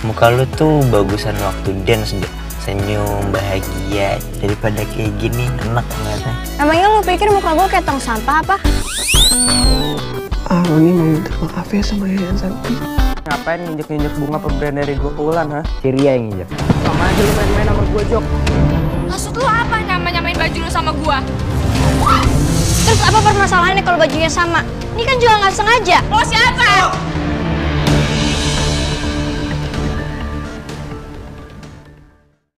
muka lu tuh bagusan waktu dance deh senyum bahagia daripada kayak gini enak ngeliatnya Emangnya lu pikir muka gue kayak tong sampah apa? Ah, ini mau minta maaf ya sama Yayan Santi. Ngapain nginjek-nginjek bunga pemberian dari gue ke Ulan ha? ceria yang nginjek Sama aja lu main-main sama gue, Jok. Maksud lu apa nyama-nyamain baju lu sama gue? Terus apa permasalahannya kalau bajunya sama? Ini kan juga nggak sengaja. Lo siapa?